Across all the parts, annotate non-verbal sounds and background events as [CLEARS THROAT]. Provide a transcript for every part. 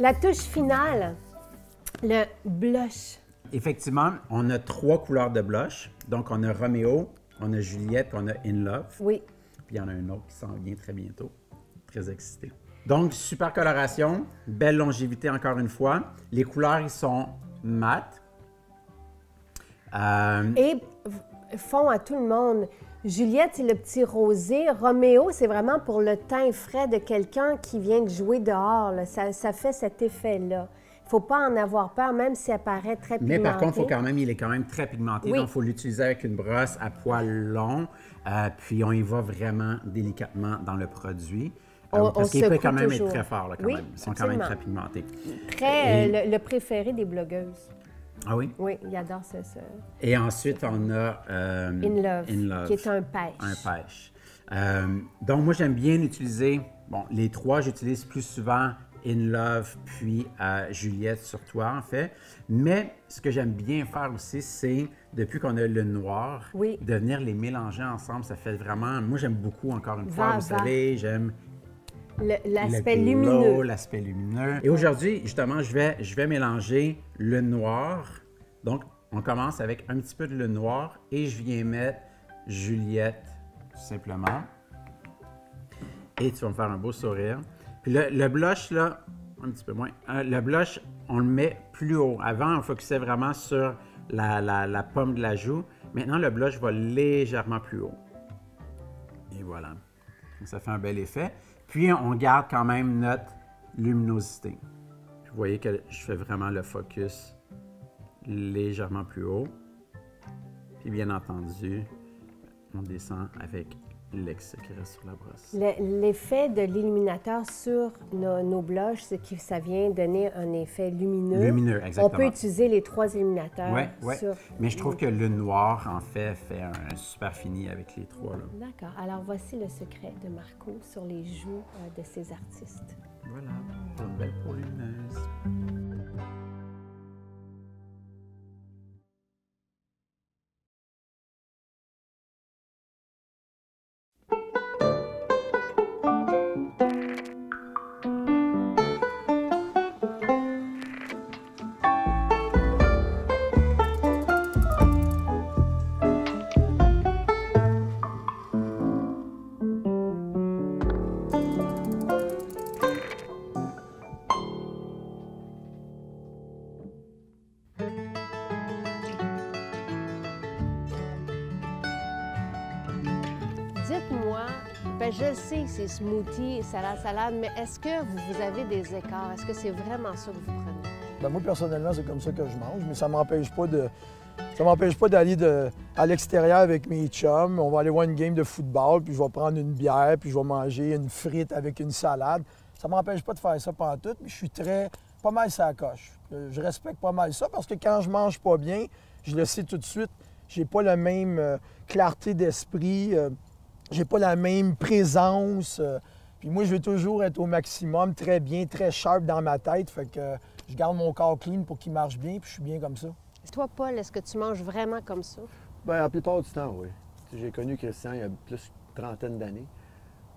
La touche finale, le blush. Effectivement, on a trois couleurs de blush. Donc, on a Roméo, on a Juliette, on a In Love. Oui. Puis il y en a un autre qui s'en vient très bientôt. Très excité. Donc, super coloration, belle longévité encore une fois. Les couleurs, ils sont mat. Euh, Et fond à tout le monde. Juliette, c'est le petit rosé. Roméo, c'est vraiment pour le teint frais de quelqu'un qui vient de jouer dehors. là. Ça, ça fait cet effet-là. Il faut pas en avoir peur, même si elle paraît très mais pigmentée. par contre, faut quand même, il est quand même très pigmenté. Oui. Donc, il faut l'utiliser avec une brosse à poils longs. Euh, puis, on y va vraiment délicatement dans le produit. Euh, On- parce qu'il peut quand même toujours. être très fort, là, quand Oui, même. Ils sont quand même très pigmentés. Très, Et- euh, le, le préféré des blogueuses. Ah oui? Oui, il adore ce Et ensuite, on a euh, In Love, In Love, qui est un pêche. un pêche. Euh, donc, moi, j'aime bien utiliser, bon, les trois, j'utilise plus souvent In Love, puis euh, Juliette sur toi, en fait. Mais ce que j'aime bien faire aussi, c'est, depuis qu'on a le noir, Oui. de venir les mélanger ensemble. Ça fait vraiment. Moi, j'aime beaucoup, encore une fois, Va, vous savez, j'aime L'aspect lumineux. L'aspect lumineux. Et aujourd'hui, justement, je vais, je vais mélanger le noir. Donc, on commence avec un petit peu de le noir et je viens mettre Juliette, tout simplement. Et tu vas me faire un beau sourire. Puis le, le blush, là, un petit peu moins. Euh, le blush, on le met plus haut. Avant, on focusait vraiment sur la, la, la pomme de la joue. Maintenant, le blush va légèrement plus haut. Et voilà. Donc, ça fait un bel effet. Puis, on garde quand même notre luminosité. Vous voyez que je fais vraiment le focus légèrement plus haut. Puis, bien entendu, on descend avec l'excès qui reste sur la brosse. Le- L'effet de l'illuminateur sur nos, nos blushs, c'est que ça vient donner un effet lumineux. Lumineux, On exactement. peut utiliser les trois illuminateurs Oui, oui. sur... Mais je trouve que le noir, en fait, fait un super fini avec les trois. D'accord. Alors, voici le secret de Marco sur les joues euh, de ses artistes. Voilà, pour une belle peau lumineuse. Je le sais, c'est smoothie, salade, salade, mais est-ce que vous, avez des écarts? Est-ce que c'est vraiment ça que vous prenez? Ben, moi, personnellement, c'est comme ça que je mange, mais ça m'empêche pas de. Ça m'empêche pas d'aller à l'extérieur avec mes chums. On va aller voir une game de football, puis je vais prendre une bière, puis je vais manger une frite avec une salade. Ça m'empêche pas de faire ça pendant tout, mais je suis très. pas mal ça coche. Euh, Je respecte pas mal ça parce que quand je mange pas bien, je le sais tout de suite, j'ai pas la même euh, clarté d'esprit, euh, j'ai pas la même présence. euh, puis moi, je veux toujours être au maximum, très bien, très sharp dans ma tête. Fait que euh, je garde mon corps clean pour qu'il marche bien, puis je suis bien comme ça. Toi, Paul, est-ce que tu manges vraiment comme ça? Bien, la plupart du temps, oui. J'ai connu Christian il y a plus d'une trentaine d'années.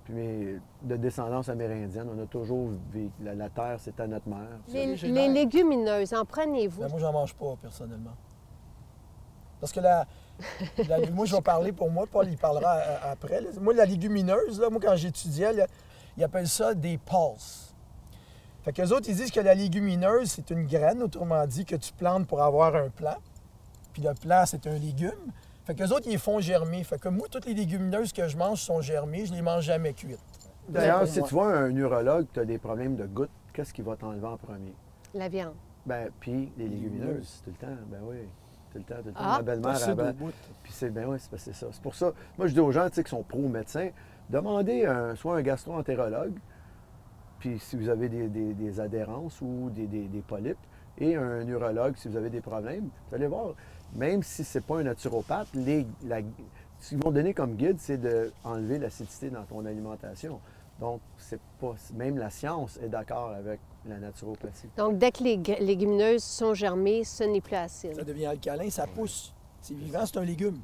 Puis, mais de descendance amérindienne, on a toujours vécu. La, la terre, c'était notre mère. Les, les légumineuses, en prenez-vous? Ben, moi, j'en mange pas, personnellement. Parce que la, [LAUGHS] la- moi, je vais parler pour moi, Paul, il parlera a- après. là. Moi, la légumineuse, là, moi, quand j'étudiais, là, ils appellent ça des pulses. Fait qu'eux autres, ils disent que la légumineuse, c'est une graine, autrement dit, que tu plantes pour avoir un plant. Puis le plant, c'est un légume. Fait qu'eux autres, ils les font germer. Fait que moi, toutes les légumineuses que je mange sont germées. Je les mange jamais cuites. D'ailleurs, si tu vois un urologue, tu as des problèmes de gouttes, qu'est-ce qui va t'enlever en premier? La viande. Ben, puis les légumineuses, tout le temps. Ben oui, tout le temps, tout le temps. Ah, Ma belle-mère, avant-. Puis c'est ben oui, c'est ça. C'est pour ça. Moi, je dis aux gens qui sont pro-médecins, demandez un- soit un gastro-entérologue, puis si vous avez des, des- des adhérences ou des, des- des polypes, et un urologue si vous avez des problèmes. Vous allez voir, même si c'est pas un naturopathe, les, la- ce qu'ils vont donner comme guide, c'est d'enlever l'acidité dans ton alimentation. Donc, c'est pas. Même la science est d'accord avec la naturopathie. Donc, dès que les légumineuses sont germées, ce n'est plus Ça acide. devient alcalin, ça pousse. C'est vivant, c'est un légume.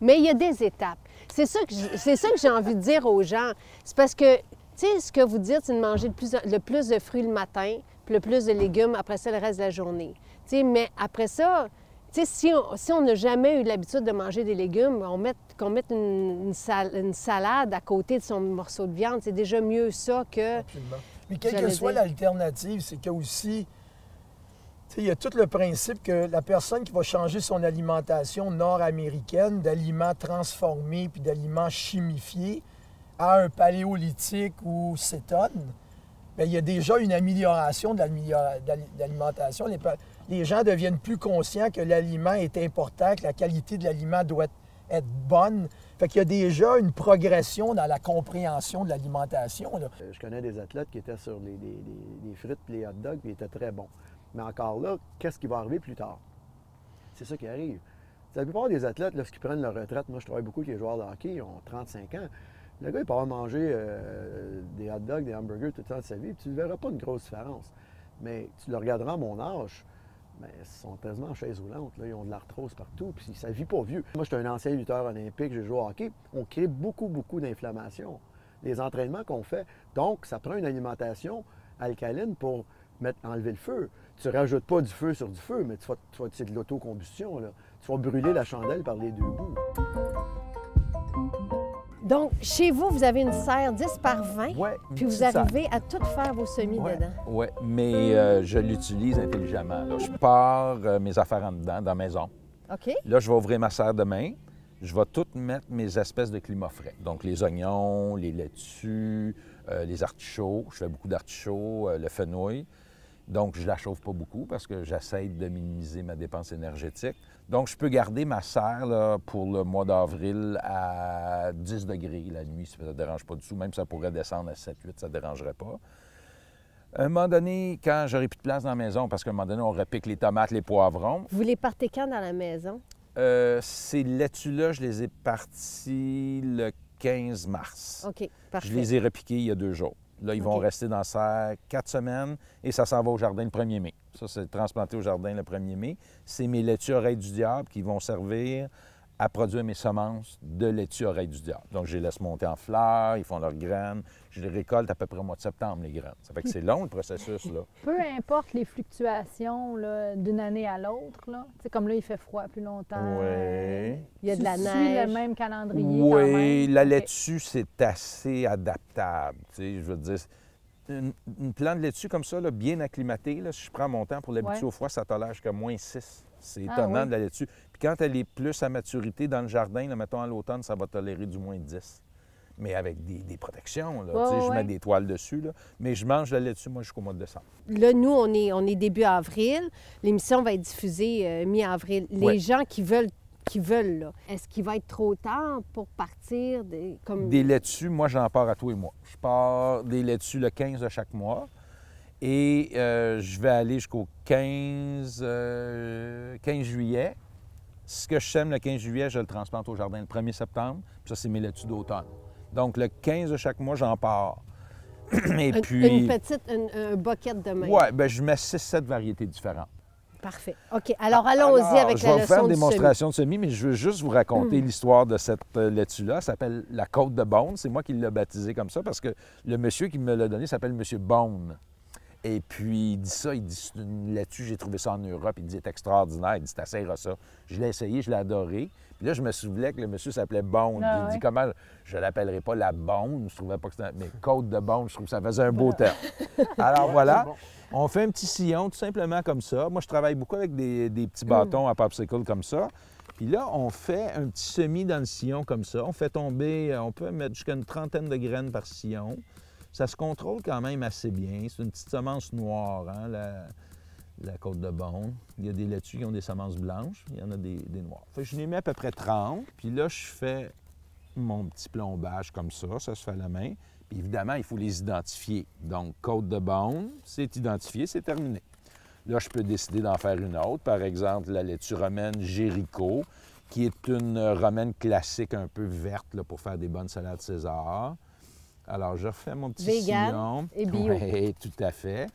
Mais il y a des étapes. C'est ça que j- c'est ça que j'ai envie de dire aux gens. C'est parce que, tu sais, ce que vous dites, c'est de manger le plus, le plus de fruits le matin, puis le plus de légumes, après ça, le reste de la journée. Tu sais, mais après ça, tu sais, si on si on n'a jamais eu l'habitude de manger des légumes, on met, qu'on mette une, une sal- une salade à côté de son morceau de viande, c'est déjà mieux ça que... Absolument. Mais quelle que soit l'alternative, c'est a aussi. Il y a tout le principe que la personne qui va changer son alimentation nord-américaine d'aliments transformés puis d'aliments chimifiés à un paléolithique ou cétone, bien, il y a déjà une amélioration de d'alimentation. Les, gens deviennent plus conscients que l'aliment est important, que la qualité de l'aliment doit être bonne. Fait qu'il y a déjà une progression dans la compréhension de l'alimentation. Euh, Je connais des athlètes qui étaient sur les- les frites et les hot dogs, puis ils étaient très bons. Mais encore là, qu'est-ce qui va arriver plus tard? C'est ça qui arrive. La plupart des athlètes, lorsqu'ils prennent leur retraite, moi je travaille beaucoup avec les joueurs de hockey, ils ont 35 ans. Le gars, il peut avoir mangé euh, des hot dogs, des hamburgers tout le temps de sa vie, puis tu ne verras pas une grosse différence. Mais tu le regarderas à mon âge, mais ils sont quasiment en chaise roulante. Là. Ils ont de l'arthrose partout, puis ça ne vit pas vieux. Moi, j'étais un ancien lutteur olympique, j'ai joué au hockey. On crée beaucoup, beaucoup d'inflammation. Les entraînements qu'on fait. Donc, ça prend une alimentation alcaline pour mettre, enlever le feu. Tu ne rajoutes pas du feu sur du feu, mais tu vas, tu c'est de l'autocombustion. là. Tu vas brûler la chandelle par les deux bouts. Donc, chez vous, vous avez une serre 10 par 20, Ouais, puis vous arrivez à tout faire vos semis Ouais, dedans. ouais, mais euh, je l'utilise intelligemment. là. Je pars euh, mes affaires en dedans, dans la maison. OK? Là, je vais ouvrir ma serre demain. Je vais tout mettre mes espèces de climat frais. Donc, les oignons, les laitues, euh, les artichauts. Je fais beaucoup d'artichauts, le fenouil. Donc, je ne la chauffe pas beaucoup parce que j'essaie de minimiser ma dépense énergétique. Donc, je peux garder ma serre là, pour le mois d'avril à 10 degrés la nuit, ça ne dérange pas du tout. Même ça pourrait descendre à 7-8, ça ne dérangerait pas. À un moment donné, quand j'aurai plus de place dans la maison, parce qu'à un moment donné, on repique les tomates, les poivrons, Vous les partez quand dans la maison? euh, ces laitues-là, je les ai partis le 15 mars. OK, parfait. Je les ai repiqués il y a deux jours. Là, ils vont rester dans serre quatre semaines et ça s'en va au jardin le 1er mai. Ça, c'est transplanté au jardin le 1er mai. C'est mes laitues oreilles du diable qui vont servir à produire mes semences de laitue oreilles du diable. Donc, je les laisse monter en fleurs, ils font leurs graines. Je les récolte à peu près au mois de septembre, les graines. Ça fait que c'est long, le processus, là. [LAUGHS] Peu importe les fluctuations là, d'une année à l'autre, là. Tu sais, comme là, il fait froid plus longtemps. Oui. Il y a de Tu la suis neige. le même calendrier quand Oui, même. la laitue, c'est assez adaptable. tu sais, je veux dire, une, une plante de laitue comme ça, là, bien acclimatée, là, si je prends mon temps pour l'habituer Ouais. au froid, ça tolère jusqu'à moins 6. C'est Ah, étonnant oui. de la laitue. Quand elle est plus à maturité dans le jardin, là, mettons à l'automne, ça va tolérer du moins 10. Mais avec des, des protections. Là, ouais, je mets des toiles dessus. Là. Mais je mange la laitue, moi, jusqu'au mois de décembre. Là, nous, on est, on est début avril. L'émission va être diffusée euh, mi-avril. Les Ouais. gens qui veulent, qui veulent est-ce qu'il va être trop tard pour partir des, comme... Des laitues, moi, j'en pars à tous les mois. Je pars des laitues le 15 de chaque mois. Et euh, je vais aller jusqu'au 15, euh, 15 juillet. Ce que je sème le 15 juillet, je le transplante au jardin le 1er septembre. Puis ça, c'est mes laitues d'automne. Donc, le 15 de chaque mois, j'en pars. [CLEARS THROAT] Et puis... une petite, un bucket de main. Ouais, ben je mets 6-7 variétés différentes. Parfait. OK. Alors, allons-y avec je la vais vous faire leçon une démonstration de semis, mais je veux juste vous raconter l'histoire de cette euh, laitue-là. Elle s'appelle la côte de Bone. C'est moi qui l'ai baptisée comme ça parce que le monsieur qui me l'a donné s'appelle Monsieur Bone. Et puis, il dit ça, il dit, laitue, j'ai trouvé ça en Europe. Il dit, c'est extraordinaire. Il dit, t'essayeras ça. Je l'ai essayé, je l'ai adoré. Puis là, je me souvenais que le monsieur s'appelait Bone. Ah il ouais. dit, comment, je l'appellerai pas la Bone? Je trouvais pas que c'était... Mais côte de Bone, je trouve que ça faisait un beau terme. Alors voilà, on fait un petit sillon tout simplement comme ça. Moi, je travaille beaucoup avec des, des petits bâtons à popsicle comme ça. Puis là, on fait un petit semis dans le sillon comme ça. On fait tomber, euh, on peut mettre jusqu'à une trentaine de graines par sillon. Ça se contrôle quand même assez bien. C'est une petite semence noire, hein, la, la côte de Beaune. Il y a des laitues qui ont des semences blanches, il y en a des, des noires. Fait que je les mets à peu près 30. Puis là, je fais mon petit plombage comme ça, ça se fait à la main. Puis évidemment, il faut les identifier. Donc, côte de Beaune, c'est identifié, c'est terminé. Là, je peux décider d'en faire une autre. Par exemple, la laitue romaine Jéricho, qui est une romaine classique un peu verte là, pour faire des bonnes salades César. Alors, je refais mon petit Vegan sillon. et bio. Oui, tout à fait.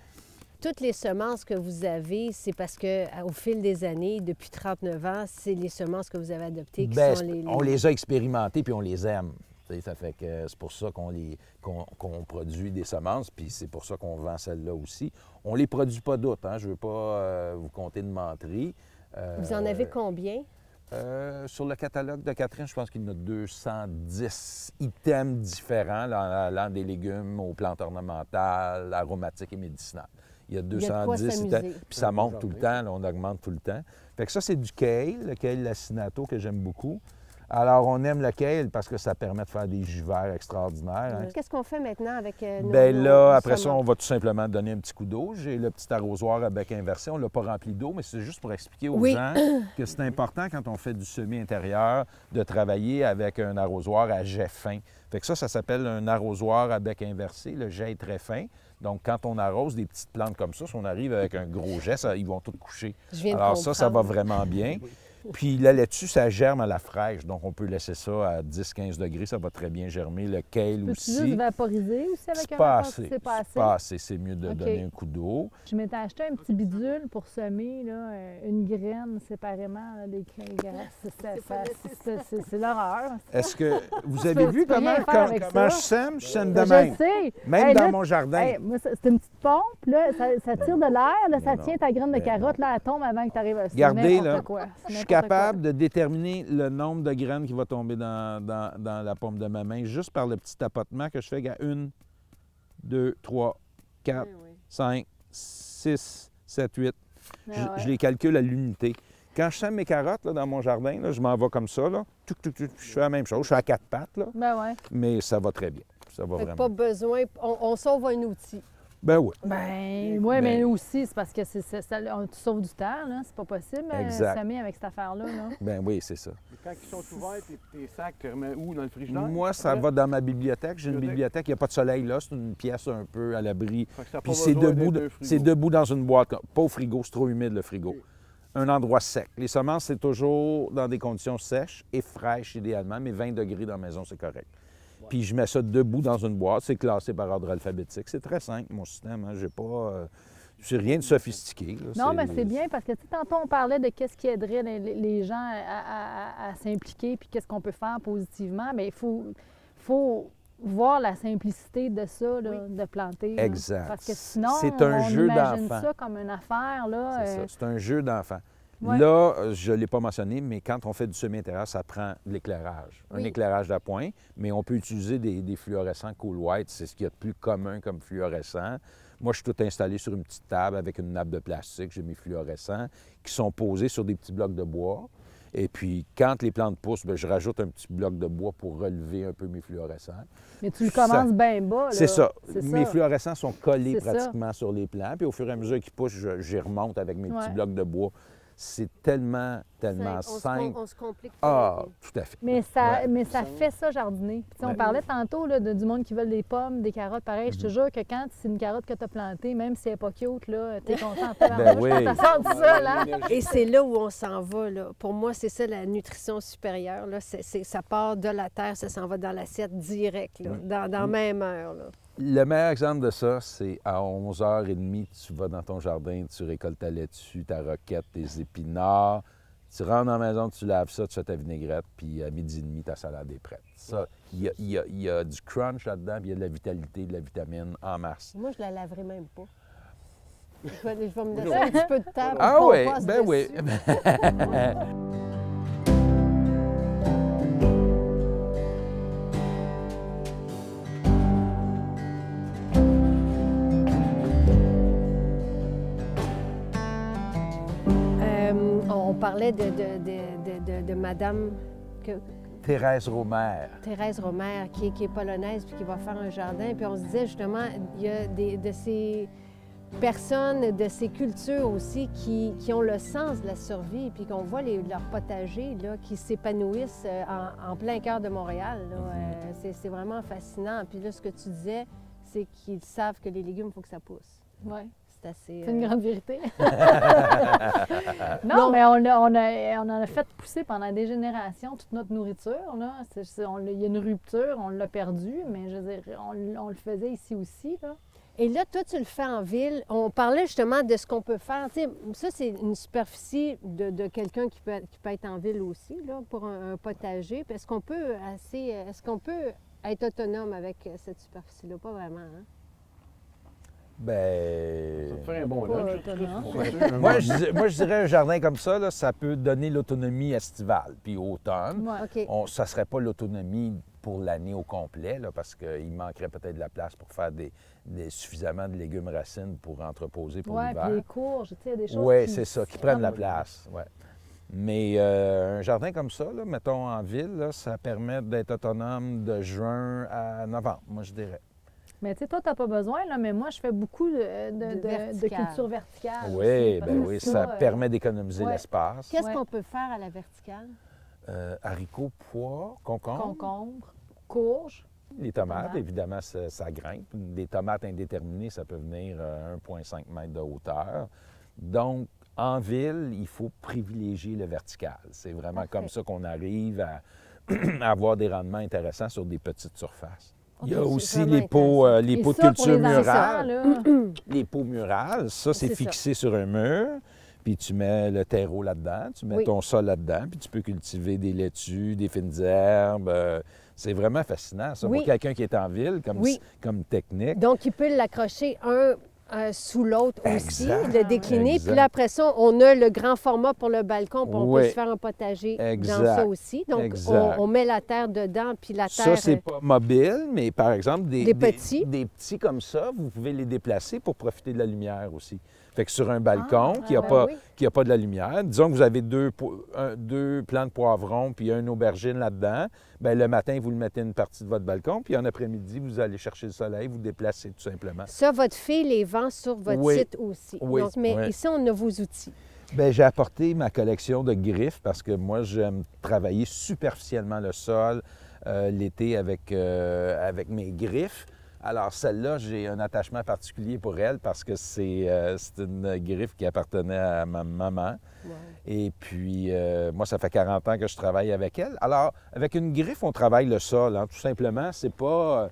Toutes les semences que vous avez, c'est parce que à- au fil des années, depuis 39 ans, c'est les semences que vous avez adoptées qui Ben, sont les... les- On les a expérimentées puis on les aime. Ça fait que c'est pour ça qu'on les qu'on qu'on produit des semences, puis c'est pour ça qu'on vend celles-là aussi. On les produit pas d'autres, hein? je veux pas euh, vous compter de menterie. Euh, Vous en avez combien? Euh, sur le catalogue de Catherine, je pense qu'il y en a 210 items différents, là, allant des légumes aux plantes ornementales, aromatiques et médicinales. Il y a Il y a de quoi 210 s'amuser. items. Puis ça monte tout le temps, là, on augmente tout le temps. Fait que ça, c'est du kale, le kale lacinato que j'aime beaucoup. Alors, on aime le kale parce que ça permet de faire des jus verts extraordinaires. hein. Qu'est-ce qu'on fait maintenant avec euh, nos, Ben nos- là, nos après ça, on va tout simplement donner un petit coup d'eau. J'ai le petit arrosoir à bec inversé. On ne l'a pas rempli d'eau, mais c'est juste pour expliquer aux Oui. gens que c'est important quand on fait du semi-intérieur de travailler avec un arrosoir à jet fin. Fait que ça, ça s'appelle un arrosoir à bec inversé. Le jet est très fin. Donc, quand on arrose des petites plantes comme ça, si on arrive avec un gros jet, ça- ils vont toutes coucher. Je viens de Alors ça, ça va vraiment bien. Puis la laitue, ça germe à la fraîche. Donc, on peut laisser ça à 10-15 degrés. Ça va très bien germer. Le kale Peux-tu aussi. juste vaporiser aussi avec C'est un pas assez. C'est pas C'est assez? pas assez. C'est mieux de donner un coup d'eau. Je m'étais acheté un petit bidule pour semer là, euh, une graine séparément là, des graines. C'est- l'horreur. Est-ce que vous avez peux- vu peux comment, comment- comment ça. je sème? Je sème de Ben, je même. sais. Même Hey, dans là, mon jardin. Hey, c'est une petite pompe, là, ça, ça tire de l'air, là, ça non. tient ta graine de Mais carotte, là, elle tombe avant que tu arrives à c'est Regardez, là, quoi. Je suis n'importe capable de déterminer le nombre de graines qui va tomber dans, dans- dans la pomme de ma main juste par le petit tapotement que je fais à une, deux, trois, quatre, cinq, six, sept, huit. quoi. Je, Ah ouais. je les calcule à l'unité. Quand je sème mes carottes là, dans mon jardin, là, je m'en vais comme ça. Là. Tuc, tuc, tuc, je fais la même chose. Je suis à quatre pattes, là, Ben ouais. mais ça va très bien. Ça va Fait que vraiment. pas besoin, on, on sauve un outil. Ben oui. Ben, oui, mais Ben- aussi, c'est parce que c'est, ça- on- tu sauves du temps, là. C'est pas possible, euh, Exact. semer avec cette affaire-là, là. [LAUGHS] Ben oui, c'est ça. Quand ils sont ouverts, tes, tes sacs, tu les remets où? Dans le frigidaire? Moi, ça Après? va dans ma bibliothèque. J'ai une Bibliothèque. il n'y a pas de soleil là. C'est une pièce un peu à l'abri. Puis c'est debout, de- c'est debout dans une boîte. Pas au frigo, c'est trop humide le frigo. Un endroit sec. Les semences, c'est toujours dans des conditions sèches et fraîches idéalement, mais 20 degrés dans la maison, c'est correct. Puis je mets ça debout dans une boîte. C'est classé par ordre alphabétique. C'est très simple, mon système. Hein. J'ai pas. euh, c'est rien de sophistiqué. là. Non, mais c'est bien parce que, tu sais, tantôt, on parlait de qu'est-ce qui aiderait les, gens à, à- à- à s'impliquer puis qu'est-ce qu'on peut faire positivement. Mais il faut, faut voir la simplicité de ça, là, de planter. là. Exact. Parce que sinon, C'est un on jeu imagine d'enfant. ça comme une affaire, là. C'est ça, euh, c'est un jeu d'enfant. Ouais. Là, je ne l'ai pas mentionné, mais quand on fait du semi-intérieur, ça prend de l'éclairage. Un éclairage d'appoint, mais on peut utiliser des, des fluorescents cool white. C'est ce qu'il y a de plus commun comme fluorescent. Moi, je suis tout installé sur une petite table avec une nappe de plastique. J'ai mes fluorescents qui sont posés sur des petits blocs de bois. Et puis, quand les plantes poussent, bien, je rajoute un petit bloc de bois pour relever un peu mes fluorescents. mais tu le ça- commences bien bas, là. C'est ça. Mes ça. fluorescents sont collés ça. pratiquement sur les plants. Puis au fur et à mesure qu'ils poussent, je- j'y remonte avec mes petits blocs de bois. C'est tellement, tellement on, se, com- simple. on se complique Ah, tout à fait. Mais ça, Ouais. mais ça fait ça jardiner. Puis, tu On Ouais. parlait tantôt là, de, du monde qui veut des pommes, des carottes. Pareil, je te jure que quand c'est une carotte que tu as plantée, même si elle n'est pas cute, là, t'es content. Ben oui. Sorti ça, là. [LAUGHS] [LAUGHS] Et c'est là où on s'en va. Là. Pour moi, c'est ça la nutrition supérieure. Là. Ça part de la terre, ça s'en va dans l'assiette direct, là, dans, dans la même heure. Là. Le meilleur exemple de ça, c'est à 11h30, tu vas dans ton jardin, tu récoltes ta laitue, ta roquette, tes épinards. Tu rentres dans la maison, tu laves ça, tu fais ta vinaigrette, puis à midi et demi, ta salade est prête. Ça, il y a, il y a- il y a du crunch là-dedans, puis il y a de la vitalité, de la vitamine en masse. Moi, je la laverai même pas. [LAUGHS] Je vais, je vais me laisser un petit peu de temps pour Ah oui, ben oui. dessus. [LAUGHS] parlait de, de, de, de- de- de Madame que- Thérèse Romer. Thérèse Romer, qui est, qui est polonaise puis qui va faire un jardin. Puis on se disait justement, il y a des, de ces personnes, de ces cultures aussi qui, qui ont le sens de la survie, puis qu'on voit les, leurs potagers là, qui s'épanouissent euh, en, en plein cœur de Montréal. là. Euh, c'est, c'est vraiment fascinant. Puis là, ce que tu disais, c'est qu'ils savent que les légumes, il faut que ça pousse. Ouais. C'est assez... C'est une euh, grande vérité. [LAUGHS] non, mais on, a- on, a- on en a fait pousser pendant des générations toute notre nourriture. Là. C'est- c'est- on l'a- il y a une rupture, on l'a perdu, mais je veux dire, on, on le faisait ici aussi. Là. Et là, toi, tu le fais en ville. On parlait justement de ce qu'on peut faire. Ça, c'est une superficie de, de quelqu'un qui peut, être- qui peut être en ville aussi, là, pour un, un potager. Est-ce qu'on peut assez, est-ce qu'on peut être autonome avec euh, cette superficie-là? Pas vraiment, hein? Ben. Ça te fait un bon lunch. Moi je, moi, je dirais un jardin comme ça, là, ça peut donner l'autonomie estivale. Puis automne, Ouais. OK. on, ça ne serait pas l'autonomie pour l'année au complet, là, parce qu'il manquerait peut-être de la place pour faire des, des- suffisamment de légumes racines pour entreposer pour Ouais, l'hiver. puis les courges, tu sais, des choses Oui, c'est ça, qui prennent la place. ouais. Mais euh, un jardin comme ça, là, mettons en ville, là, ça permet d'être autonome de juin à novembre, moi je dirais. Mais tu sais, toi, tu n'as pas besoin, là, mais moi, je fais beaucoup de, de, De de- de vertical. culture verticale. oui, aussi, ben oui, ça, ça euh, permet d'économiser ouais. l'espace. Qu'est-ce Ouais. qu'on peut faire à la verticale? Euh, haricots, pois, concombres. Concombre, courge. Les tomates, Tomates. évidemment, ça, ça grimpe. Des tomates indéterminées, ça peut venir à 1,5 m de hauteur. Donc, en ville, il faut privilégier le vertical. C'est vraiment Parfait. comme ça qu'on arrive à, à [CLEARS THROAT] avoir des rendements intéressants sur des petites surfaces. Il y a aussi les pots, euh, les pots de culture murale. [CLEARS THROAT] Les pots murales, ça, c'est ça. fixé sur un mur. Puis tu mets le terreau là-dedans, tu mets Oui. ton sol là-dedans, puis tu peux cultiver des laitues, des fines herbes. euh, c'est vraiment fascinant, ça, Oui. pour quelqu'un qui est en ville, comme, Oui. comme technique. Donc, il peut l'accrocher un euh, sous l'autre aussi, le décliner. Exact. Puis là, après ça, on a le grand format pour le balcon, puis on peut se faire un potager dans ça aussi. Donc, on, met la terre dedans, puis la Ça, terre... c'est euh, pas mobile, mais par exemple, des, Des petits. des petits comme ça, vous pouvez les déplacer pour profiter de la lumière aussi. Fait que sur un balcon Ah, qui n'a ben pas, oui. qui a pas de la lumière, disons que vous avez deux, po- un- deux plants de poivrons puis une aubergine là-dedans, bien, le matin, vous le mettez une partie de votre balcon, puis en après-midi, vous allez chercher le soleil, vous déplacez tout simplement. Ça, votre fille les vend sur votre Oui. site aussi. Oui, Donc, mais oui. ici, on a vos outils. Bien, j'ai apporté ma collection de griffes parce que moi, j'aime travailler superficiellement le sol euh, l'été avec, euh, avec mes griffes. Alors, celle-là, j'ai un attachement particulier pour elle parce que c'est euh, une griffe qui appartenait à ma maman. Et puis, euh, moi, ça fait 40 ans que je travaille avec elle. Alors, avec une griffe, on travaille le sol, hein, tout simplement. C'est pas,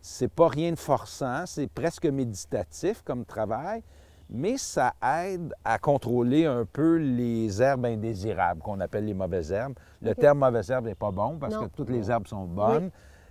c'est pas rien de forçant, c'est presque méditatif comme travail, mais ça aide à contrôler un peu les herbes indésirables, qu'on appelle les mauvaises herbes. Le terme mauvaise herbe n'est pas bon parce Non. que toutes les herbes sont bonnes.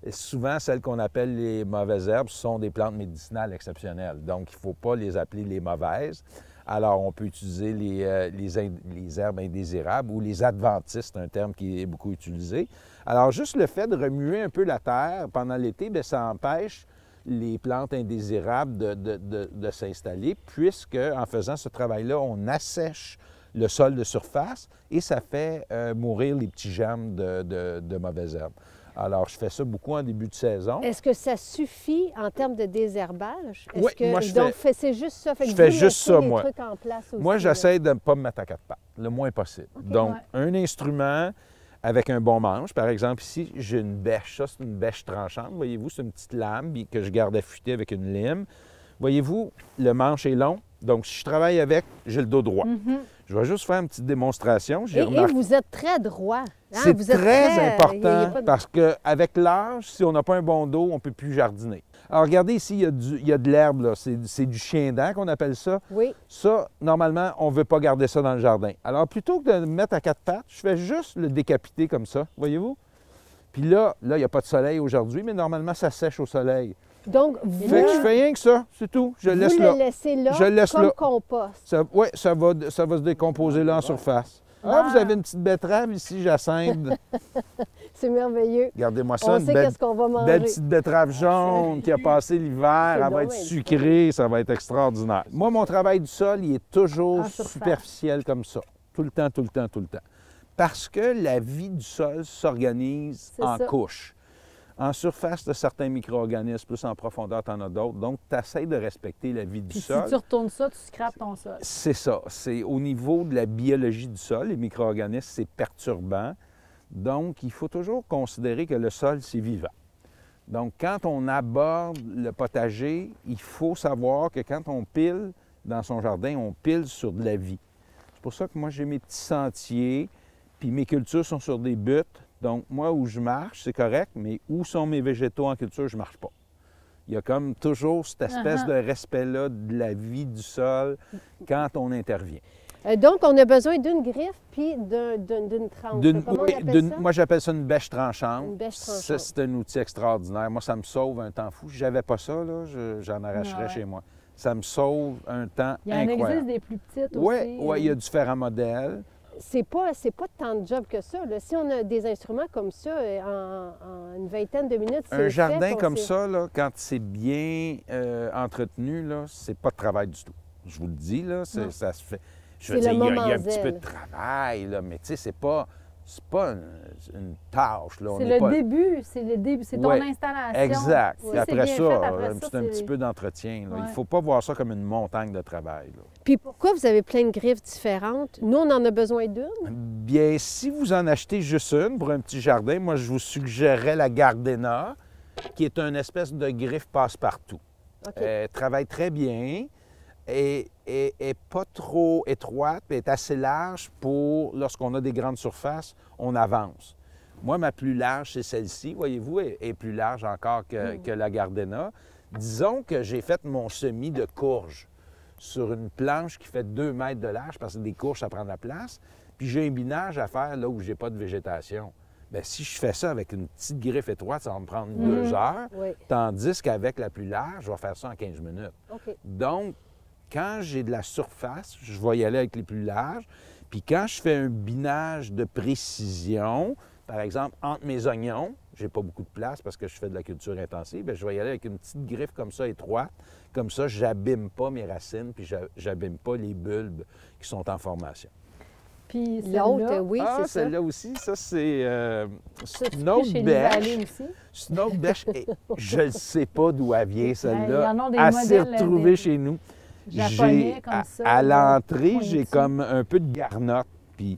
Souvent, celles qu'on appelle les mauvaises herbes sont des plantes médicinales exceptionnelles. Donc, il ne faut pas les appeler les mauvaises. Alors, on peut utiliser les, euh, les, herbes indésirables ou les adventistes, un terme qui est beaucoup utilisé. Alors, juste le fait de remuer un peu la terre pendant l'été, bien, ça empêche les plantes indésirables de, s'installer, puisque en faisant ce travail-là, on assèche le sol de surface et ça fait euh, mourir les petits germes de mauvaises herbes. Alors, je fais ça beaucoup en début de saison. Est-ce que ça suffit en termes de désherbage? Est-ce Oui, que, moi, je donc, fais- c'est juste ça. Fait je fais juste ça, moi. trucs en place aussi, Moi, j'essaie de ne pas me mettre à quatre pattes, le moins possible. Donc, ouais. un instrument avec un bon manche. Par exemple, ici, j'ai une bêche. Ça, c'est une bêche tranchante. Voyez-vous, c'est une petite lame que je garde affûtée avec une lime. Voyez-vous, le manche est long. Donc, si je travaille avec, j'ai le dos droit. Je vais juste faire une petite démonstration. Et, vous êtes très droit. hein? C'est très important de- parce qu'avec l'âge, si on n'a pas un bon dos, on ne peut plus jardiner. Alors, regardez ici, il y a, du- il y a de l'herbe, c'est du chien dent qu'on appelle ça. Oui. Ça, normalement, on ne veut pas garder ça dans le jardin. Alors, plutôt que de le mettre à quatre pattes, je fais juste le décapiter comme ça, voyez-vous? Puis là, là, il n'y a pas de soleil aujourd'hui, mais normalement, ça sèche au soleil. Donc, vous, Fait que je fais rien que ça, c'est tout. Je le vous laisse le là. laissez là Je laisse comme là. compost. Ça, oui, ça va, ça va se décomposer là en surface. Ah, vous Ah. avez une petite betterave ici, Jacinthe. [LAUGHS] C'est merveilleux. Regardez-moi ça, On une sait belle, qu'est-ce qu'on va manger. belle petite betterave jaune qui a passé l'hiver. C'est Elle va être sucrée, ça va être extraordinaire. Moi, mon travail du sol, il est toujours En surface. superficiel comme ça. Tout le temps, tout le temps, tout le temps. Parce que la vie du sol s'organise C'est en ça. couches. En surface, de certains micro-organismes, plus en profondeur, tu en as d'autres. Donc, tu essaies de respecter la vie du Puis si sol. tu retournes ça, tu scrapes ton sol. C'est ça. C'est au niveau de la biologie du sol, les micro-organismes, c'est perturbant. Donc, il faut toujours considérer que le sol, c'est vivant. Donc, quand on aborde le potager, il faut savoir que quand on pile dans son jardin, on pile sur de la vie. C'est pour ça que moi, j'ai mes petits sentiers, puis mes cultures sont sur des buttes. Donc, moi, où je marche, c'est correct, mais où sont mes végétaux en culture, je ne marche pas. Il y a comme toujours cette espèce Uh-huh. de respect-là de la vie du sol quand on intervient. Euh, donc, on a besoin d'une griffe puis d'un- d'une tranche. Oui, on ça? moi, j'appelle ça une bêche tranchante. Une bêche Ça, tranchante. c'est un outil extraordinaire. Moi, ça me sauve un temps fou. Si j'avais pas ça, là, je- j'en arracherais Ah ouais. chez moi. Ça me sauve un temps Il y en incroyable. existe des plus petites Oui, aussi. ouais, il y a différents modèles. C'est pas, c'est pas tant de job que ça. là. Si on a des instruments comme ça, euh, en, en une vingtaine de minutes, c'est Un jardin comme ça, là, quand c'est bien euh, entretenu, là, c'est pas de travail du tout. Je vous le dis, là, ça se fait. Je veux dire, il y a- il y, a moment un petit peu de travail, là, mais tu sais, c'est pas, c'est pas une, une tâche. Là. On C'est le pas... début, c'est le début, c'est ton Ouais, installation. Exact. Si après ça, fait, après un, ça, c'est un petit peu d'entretien. Il ne faut pas voir ça comme une montagne de travail. là. Puis pourquoi vous avez plein de griffes différentes? Nous, on en a besoin d'une. Bien, si vous en achetez juste une pour un petit jardin, moi, je vous suggérerais la Gardena, qui est une espèce de griffe passe-partout. OK. Elle travaille très bien est pas trop étroite, mais est assez large pour, lorsqu'on a des grandes surfaces, on avance. Moi, ma plus large, c'est celle-ci, voyez-vous, est, est plus large encore que, que la Gardena. Disons que j'ai fait mon semis de courge sur une planche qui fait 2 mètres de large, parce que des courges, ça prend de la place. Puis j'ai un binage à faire là où j'ai pas de végétation. Bien, si je fais ça avec une petite griffe étroite, ça va me prendre deux heures. Oui. Tandis qu'avec la plus large, je vais faire ça en 15 minutes. Donc, quand j'ai de la surface, je vais y aller avec les plus larges. Puis quand je fais un binage de précision, par exemple, entre mes oignons, j'ai pas beaucoup de place parce que je fais de la culture intensive, bien, je vais y aller avec une petite griffe comme ça, étroite. Comme ça, j'abîme pas mes racines, puis j'a- j'abîme pas les bulbes qui sont en formation. Puis L'autre, oui, ah, c'est ça. celle-là aussi, ça, c'est euh, je ne sais pas d'où elle vient, [LAUGHS] Ben, il y celle-là. en a des Elle s'est retrouvée chez nous. Japonais comme à- ça, À, là, l'entrée, j'ai comme un peu de garnotte. Puis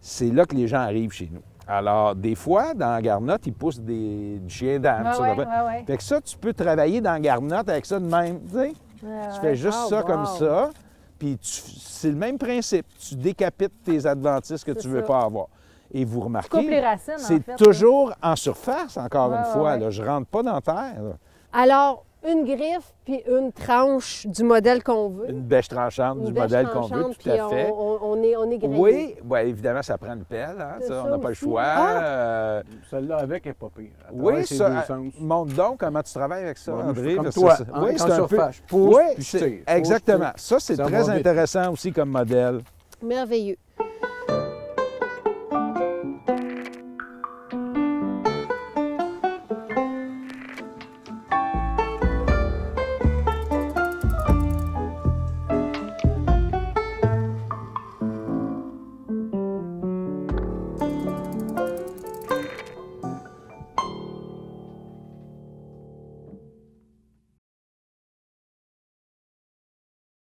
c'est là que les gens arrivent chez nous. Alors, des fois, dans la garnotte, ils poussent des, du chien d'âme. Ouais. Fait que ça, tu peux travailler dans la garnotte avec ça de même. Tu fais juste Ah, ça wow. comme ça. Puis c'est le même principe. Tu décapites tes adventistes que tu veux ça. pas avoir. Et vous remarquez, en c'est fait. là. toujours en surface, encore une fois. Là. Je rentre pas dans la terre. là. Alors, une griffe puis une tranche du modèle qu'on veut. Une bêche tranchante Une du bêche modèle qu'on veut, tranchante, tout puis à fait. On, est, on est grillé. Oui, ouais, évidemment, ça prend une pelle, hein, ça, on n'a pas le choix. Ah! Euh, Celle-là avec est pas pire. Oui, ça, deux sens. montre donc comment tu travailles avec ça, Bon, André. comme parce toi, en- oui, c'est un peu... pousse, Oui, puis je c'est- tire. Pousse, exactement. Ça, c'est très intéressant aussi comme modèle. Merveilleux.